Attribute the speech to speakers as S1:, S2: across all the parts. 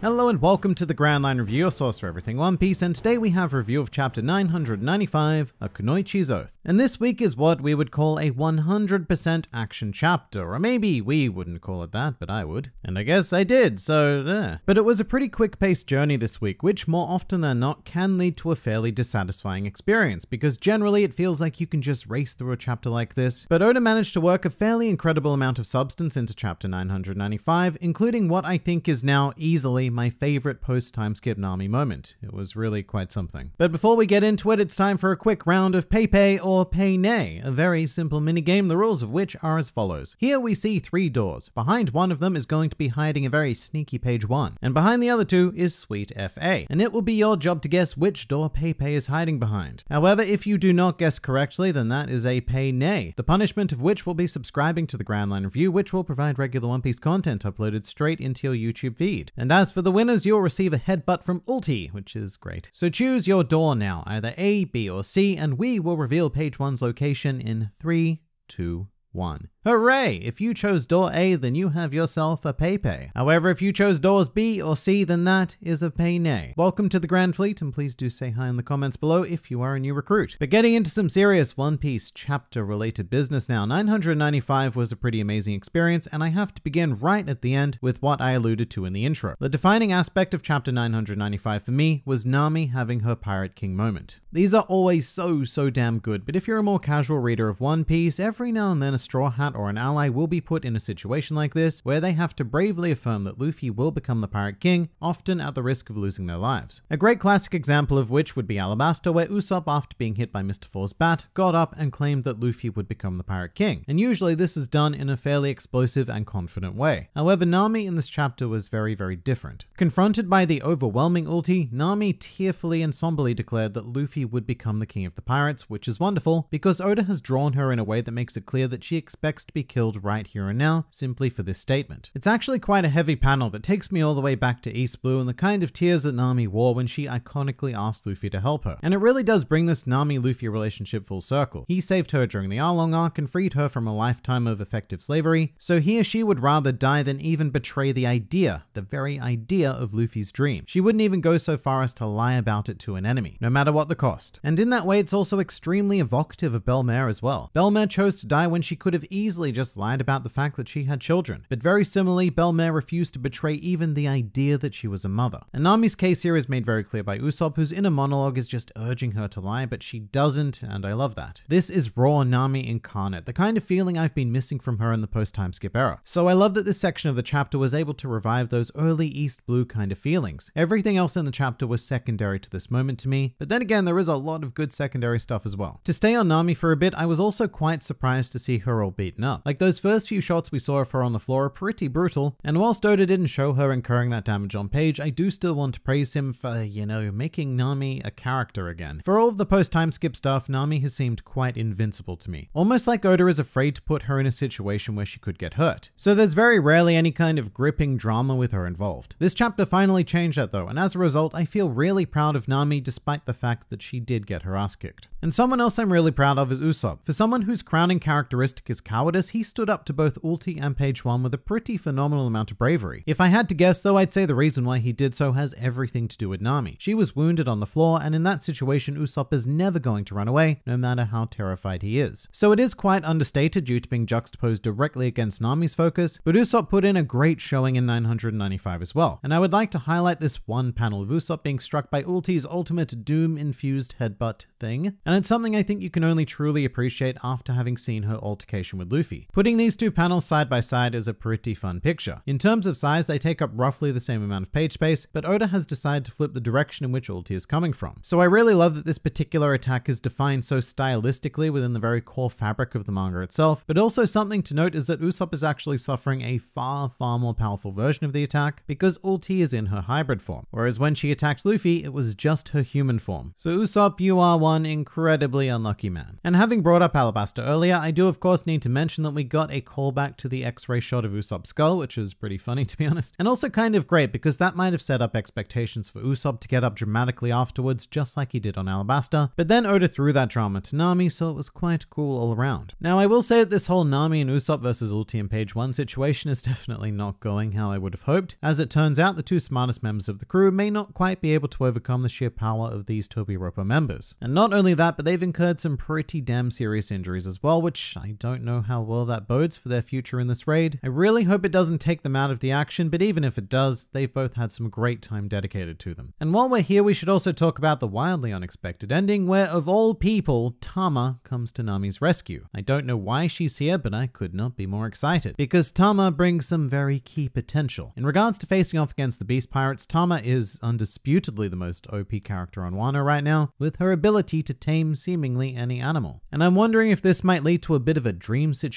S1: Hello and welcome to the Grand Line Review, your source for everything One Piece, and today we have a review of chapter 995, A Kunoichi's Oath. And this week is what we would call a 100% action chapter, or maybe we wouldn't call it that, but I would. And I guess I did, so there. But it was a pretty quick paced journey this week, which more often than not can lead to a fairly dissatisfying experience, because generally it feels like you can just race through a chapter like this. But Oda managed to work a fairly incredible amount of substance into chapter 995, including what I think is now easily my favorite post time skip Nami moment. It was really quite something. But before we get into it, it's time for a quick round of Pay or Pay Nay, a very simple minigame, the rules of which are as follows. Here we see three doors. Behind one of them is going to be hiding a very sneaky page one, and behind the other two is Sweet FA, and it will be your job to guess which door Pay is hiding behind. However, if you do not guess correctly, then that is a Pay Nay, the punishment of which will be subscribing to the Grand Line Review, which will provide regular One Piece content uploaded straight into your YouTube feed. And as for the winners, you'll receive a headbutt from Ulti, which is great. So choose your door now, either A, B, or C, and we will reveal page one's location in three, two, one. Hooray! If you chose door A, then you have yourself a pay. However, if you chose doors B or C, then that is a pay nay. Welcome to the Grand Fleet, and please do say hi in the comments below if you are a new recruit. But getting into some serious One Piece chapter related business now, 995 was a pretty amazing experience, and I have to begin right at the end with what I alluded to in the intro. The defining aspect of chapter 995 for me was Nami having her Pirate King moment. These are always so, so damn good, but if you're a more casual reader of One Piece, every now and then a Straw Hat or an ally will be put in a situation like this where they have to bravely affirm that Luffy will become the Pirate King, often at the risk of losing their lives. A great classic example of which would be Alabasta, where Usopp, after being hit by Mr. Four's bat, got up and claimed that Luffy would become the Pirate King, and usually this is done in a fairly explosive and confident way. However, Nami in this chapter was very, very different. Confronted by the overwhelming ulti, Nami tearfully and somberly declared that Luffy would become the King of the Pirates, which is wonderful because Oda has drawn her in a way that makes it clear that she expects to be killed right here and now simply for this statement. It's actually quite a heavy panel that takes me all the way back to East Blue and the kind of tears that Nami wore when she iconically asked Luffy to help her. And it really does bring this Nami-Luffy relationship full circle. He saved her during the Arlong arc and freed her from a lifetime of effective slavery, so he or she would rather die than even betray the idea, the very idea of Luffy's dream. She wouldn't even go so far as to lie about it to an enemy, no matter what the cost. And in that way, it's also extremely evocative of Belle-Mère as well. Belle-Mère chose to die when she could have easily just lied about the fact that she had children. But very similarly, Belle-Mère refused to betray even the idea that she was a mother. And Nami's case here is made very clear by Usopp, whose inner monologue is just urging her to lie, but she doesn't, and I love that. This is raw Nami incarnate, the kind of feeling I've been missing from her in the post-time skip era. So I love that this section of the chapter was able to revive those early East Blue kind of feelings. Everything else in the chapter was secondary to this moment to me, but then again, there is a lot of good secondary stuff as well. To stay on Nami for a bit, I was also quite surprised to see her all beaten up. Like those first few shots we saw of her on the floor are pretty brutal, and whilst Oda didn't show her incurring that damage on page, I do still want to praise him for, you know, making Nami a character again. For all of the post-time skip stuff, Nami has seemed quite invincible to me. Almost like Oda is afraid to put her in a situation where she could get hurt. So there's very rarely any kind of gripping drama with her involved. This chapter finally changed that though, and as a result, I feel really proud of Nami despite the fact that she did get her ass kicked. And someone else I'm really proud of is Usopp. For someone whose crowning characteristic is cowardice, he stood up to both Ulti and Page 1 with a pretty phenomenal amount of bravery. If I had to guess though, I'd say the reason why he did so has everything to do with Nami. She was wounded on the floor, and in that situation, Usopp is never going to run away, no matter how terrified he is. So it is quite understated due to being juxtaposed directly against Nami's focus, but Usopp put in a great showing in 995 as well. And I would like to highlight this one panel of Usopp being struck by Ulti's ultimate doom-infused headbutt thing, and it's something I think you can only truly appreciate after having seen her altercation with. Putting these two panels side by side is a pretty fun picture. In terms of size, they take up roughly the same amount of page space, but Oda has decided to flip the direction in which Ulti is coming from. So I really love that this particular attack is defined so stylistically within the very core fabric of the manga itself, but also something to note is that Usopp is actually suffering a far, far more powerful version of the attack because Ulti is in her hybrid form, whereas when she attacked Luffy, it was just her human form. So Usopp, you are one incredibly unlucky man. And having brought up Alabasta earlier, I do of course need to mention mention that we got a callback to the X-ray shot of Usopp's skull, which is pretty funny to be honest, and also kind of great because that might have set up expectations for Usopp to get up dramatically afterwards, just like he did on Alabasta. But then Oda threw that drama to Nami, so it was quite cool all around. Now I will say that this whole Nami and Usopp versus Ulti in page one situation is definitely not going how I would have hoped. As it turns out, the two smartest members of the crew may not quite be able to overcome the sheer power of these Tobi Roppo members. And not only that, but they've incurred some pretty damn serious injuries as well, which I don't know how well that bodes for their future in this raid. I really hope it doesn't take them out of the action, but even if it does, they've both had some great time dedicated to them. And while we're here, we should also talk about the wildly unexpected ending where, of all people, Tama comes to Nami's rescue. I don't know why she's here, but I could not be more excited, because Tama brings some very key potential. In regards to facing off against the Beast Pirates, Tama is undisputedly the most OP character on Wano right now, with her ability to tame seemingly any animal. And I'm wondering if this might lead to a bit of a dream situation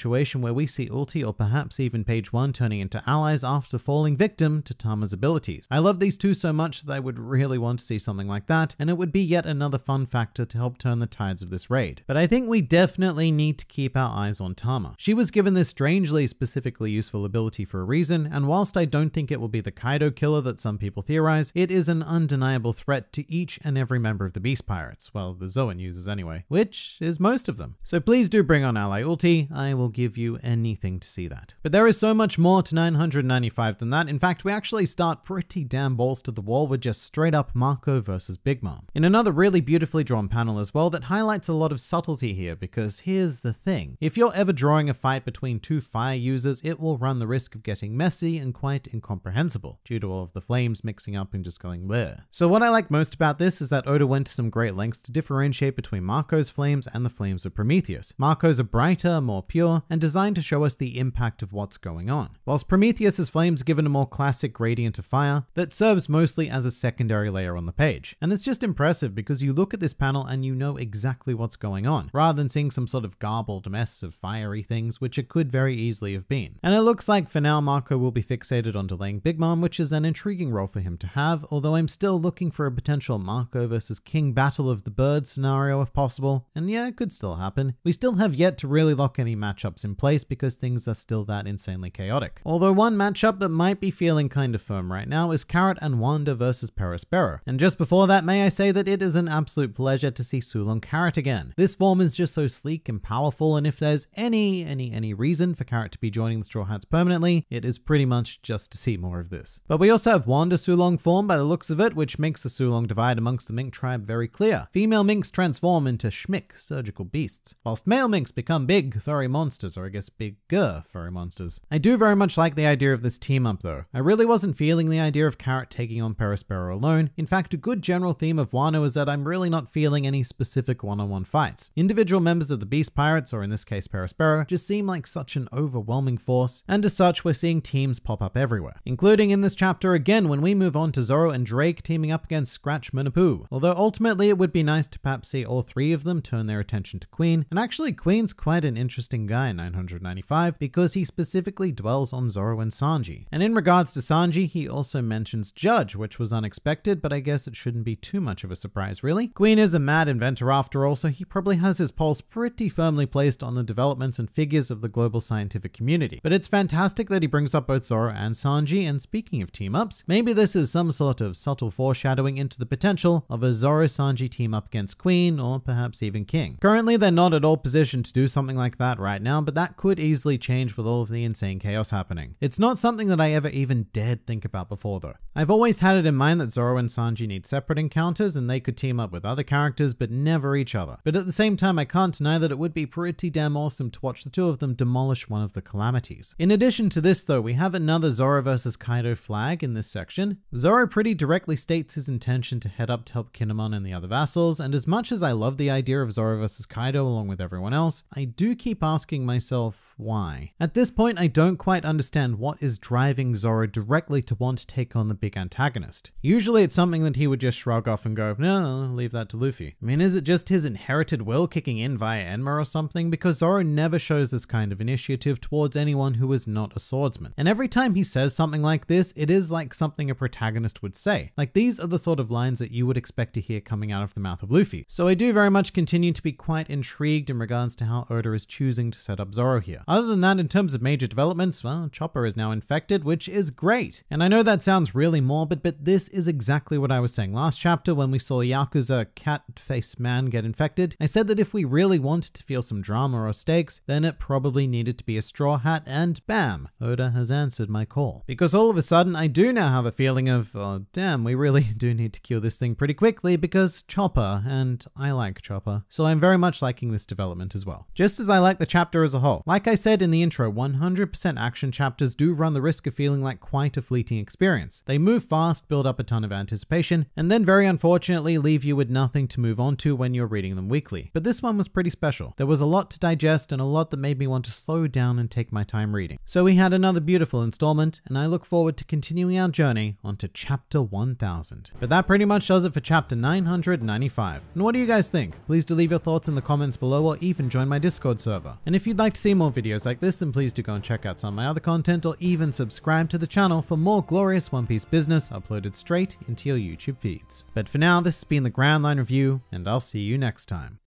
S1: where we see Ulti or perhaps even Page 1 turning into allies after falling victim to Tama's abilities. I love these two so much that I would really want to see something like that, and it would be yet another fun factor to help turn the tides of this raid. But I think we definitely need to keep our eyes on Tama. She was given this strangely specifically useful ability for a reason, and whilst I don't think it will be the Kaido killer that some people theorize, it is an undeniable threat to each and every member of the Beast Pirates, well, the Zoan users anyway, which is most of them. So please do bring on Ally Ulti, I will give you anything to see that. But there is so much more to 995 than that. In fact, we actually start pretty damn balls to the wall with just straight up Marco versus Big Mom. In another really beautifully drawn panel as well that highlights a lot of subtlety here because here's the thing. If you're ever drawing a fight between two fire users, it will run the risk of getting messy and quite incomprehensible due to all of the flames mixing up and just going there. So what I like most about this is that Oda went to some great lengths to differentiate between Marco's flames and the flames of Prometheus. Marco's are brighter, more pure, and designed to show us the impact of what's going on, whilst Prometheus's flames given a more classic gradient of fire that serves mostly as a secondary layer on the page. And it's just impressive because you look at this panel and you know exactly what's going on, rather than seeing some sort of garbled mess of fiery things, which it could very easily have been. And it looks like for now Marco will be fixated on delaying Big Mom, which is an intriguing role for him to have, although I'm still looking for a potential Marco versus King Battle of the Birds scenario if possible, and yeah, it could still happen. We still have yet to really lock any matchups in place because things are still that insanely chaotic. Although one matchup that might be feeling kind of firm right now is Carrot and Wanda versus Perospero. And just before that, may I say that it is an absolute pleasure to see Sulong Carrot again. This form is just so sleek and powerful, and if there's any, any, any reason for Carrot to be joining the Straw Hats permanently, it is pretty much just to see more of this. But we also have Wanda Sulong form by the looks of it, which makes the Sulong divide amongst the mink tribe very clear. Female minks transform into schmick, surgical beasts, whilst male minks become big, furry monsters, or I guess bigger furry monsters. I do very much like the idea of this team up though. I really wasn't feeling the idea of Carrot taking on Perospero alone. In fact, a good general theme of Wano is that I'm really not feeling any specific one-on-one fights. Individual members of the Beast Pirates, or in this case Perospero, just seem like such an overwhelming force, and as such we're seeing teams pop up everywhere. Including in this chapter again when we move on to Zoro and Drake teaming up against Scratchmen Apoo. Although ultimately it would be nice to perhaps see all three of them turn their attention to Queen, and actually Queen's quite an interesting guy in 995 because he specifically dwells on Zoro and Sanji. And in regards to Sanji, he also mentions Judge, which was unexpected, but I guess it shouldn't be too much of a surprise really. Queen is a mad inventor after all, so he probably has his pulse pretty firmly placed on the developments and figures of the global scientific community. But it's fantastic that he brings up both Zoro and Sanji, and speaking of team ups, maybe this is some sort of subtle foreshadowing into the potential of a Zoro Sanji team up against Queen, or perhaps even King. Currently, they're not at all positioned to do something like that right now, but that could easily change with all of the insane chaos happening. It's not something that I ever even dared think about before though. I've always had it in mind that Zoro and Sanji need separate encounters and they could team up with other characters but never each other. But at the same time, I can't deny that it would be pretty damn awesome to watch the two of them demolish one of the calamities. In addition to this though, we have another Zoro versus Kaido flag in this section. Zoro pretty directly states his intention to head up to help Kinemon and the other vassals, and as much as I love the idea of Zoro versus Kaido along with everyone else, I do keep asking myself why. At this point, I don't quite understand what is driving Zoro directly to want to take on the big antagonist. Usually it's something that he would just shrug off and go, no, leave that to Luffy. I mean, is it just his inherited will kicking in via Enma or something? Because Zoro never shows this kind of initiative towards anyone who is not a swordsman. And every time he says something like this, it is like something a protagonist would say. Like these are the sort of lines that you would expect to hear coming out of the mouth of Luffy. So I do very much continue to be quite intrigued in regards to how Oda is choosing to set up Zoro here. Other than that, in terms of major developments, well, Chopper is now infected, which is great. And I know that sounds really morbid, but this is exactly what I was saying last chapter when we saw Yakuza cat face man get infected. I said that if we really wanted to feel some drama or stakes, then it probably needed to be a straw hat, and bam, Oda has answered my call. Because all of a sudden, I do now have a feeling of, oh, damn, we really do need to kill this thing pretty quickly because Chopper, and I like Chopper. So I'm very much liking this development as well. Just as I like the chapter as a whole. Like I said in the intro, 100% action chapters do run the risk of feeling like quite a fleeting experience. They move fast, build up a ton of anticipation, and then very unfortunately leave you with nothing to move on to when you're reading them weekly. But this one was pretty special. There was a lot to digest and a lot that made me want to slow down and take my time reading. So we had another beautiful installment, and I look forward to continuing our journey onto chapter 1000. But that pretty much does it for chapter 995. And what do you guys think? Please do leave your thoughts in the comments below or even join my Discord server. And if you'd like to see more videos like this, then please do go and check out some of my other content or even subscribe to the channel for more glorious One Piece business uploaded straight into your YouTube feeds. But for now, this has been the Grand Line Review, and I'll see you next time.